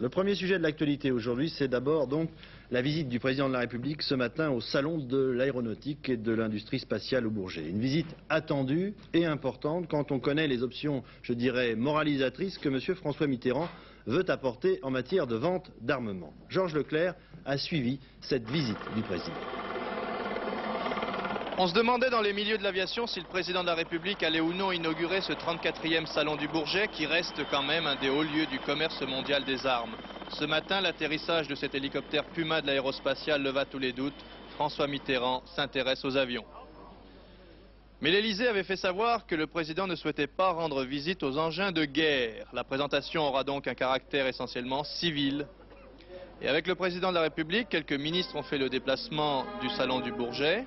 Le premier sujet de l'actualité aujourd'hui, c'est d'abord donc la visite du président de la République ce matin au salon de l'aéronautique et de l'industrie spatiale au Bourget. Une visite attendue et importante quand on connaît les options, je dirais, moralisatrices que M. François Mitterrand veut apporter en matière de vente d'armement. Georges Leclerc a suivi cette visite du président. On se demandait dans les milieux de l'aviation si le président de la République allait ou non inaugurer ce 34e salon du Bourget qui reste quand même un des hauts lieux du commerce mondial des armes. Ce matin, l'atterrissage de cet hélicoptère Puma de l'aérospatiale leva tous les doutes. François Mitterrand s'intéresse aux avions. Mais l'Elysée avait fait savoir que le président ne souhaitait pas rendre visite aux engins de guerre. La présentation aura donc un caractère essentiellement civil. Et avec le président de la République, quelques ministres ont fait le déplacement du salon du Bourget.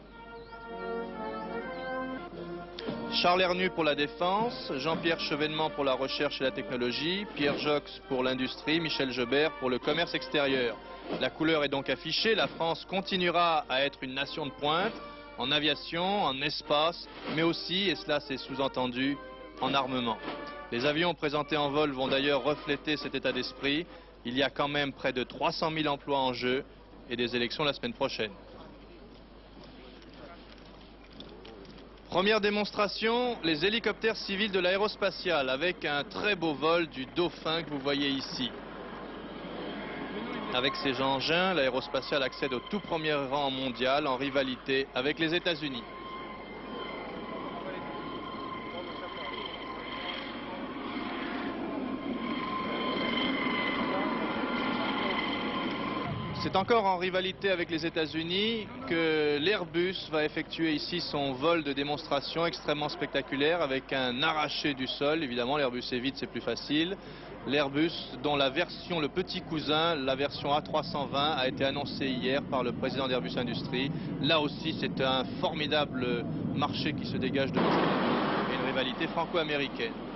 Charles Hernu pour la défense, Jean-Pierre Chevènement pour la recherche et la technologie, Pierre Jox pour l'industrie, Michel Gebert pour le commerce extérieur. La couleur est donc affichée, la France continuera à être une nation de pointe en aviation, en espace, mais aussi, et cela c'est sous-entendu, en armement. Les avions présentés en vol vont d'ailleurs refléter cet état d'esprit. Il y a quand même près de 300 000 emplois en jeu et des élections la semaine prochaine. Première démonstration, les hélicoptères civils de l'aérospatiale avec un très beau vol du Dauphin que vous voyez ici. Avec ces engins, l'aérospatiale accède au tout premier rang mondial en rivalité avec les États-Unis. C'est encore en rivalité avec les États-Unis que l'Airbus va effectuer ici son vol de démonstration extrêmement spectaculaire avec un arraché du sol. Évidemment, l'Airbus est vite, c'est plus facile. L'Airbus, dont la version, le petit cousin, la version A320, a été annoncée hier par le président d'Airbus Industrie. Là aussi, c'est un formidable marché qui se dégage de et une rivalité franco-américaine.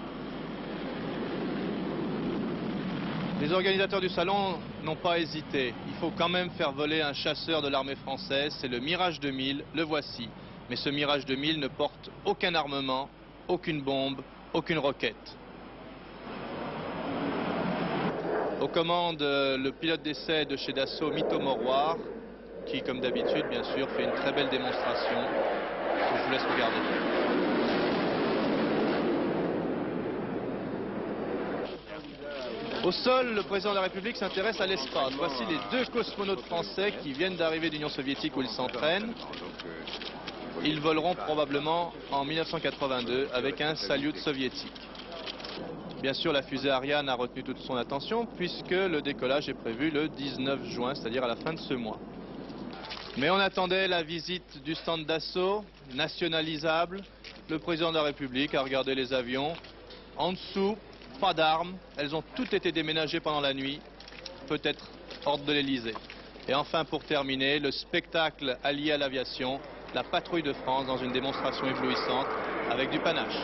Les organisateurs du salon n'ont pas hésité. Il faut quand même faire voler un chasseur de l'armée française. C'est le Mirage 2000, le voici. Mais ce Mirage 2000 ne porte aucun armement, aucune bombe, aucune roquette. Aux commandes, le pilote d'essai de chez Dassault, Mito Moroir, qui, comme d'habitude, bien sûr, fait une très belle démonstration. Je vous laisse regarder. Au sol, le président de la République s'intéresse à l'espace. Voici les deux cosmonautes français qui viennent d'arriver d'Union soviétique où ils s'entraînent. Ils voleront probablement en 1982 avec un salut soviétique. Bien sûr, la fusée Ariane a retenu toute son attention puisque le décollage est prévu le 19 juin, c'est-à-dire à la fin de ce mois. Mais on attendait la visite du stand d'assaut, nationalisable. Le président de la République a regardé les avions. En dessous, pas d'armes, elles ont toutes été déménagées pendant la nuit, peut-être hors de l'Elysée. Et enfin, pour terminer, le spectacle allié à l'aviation, la patrouille de France dans une démonstration éblouissante avec du panache.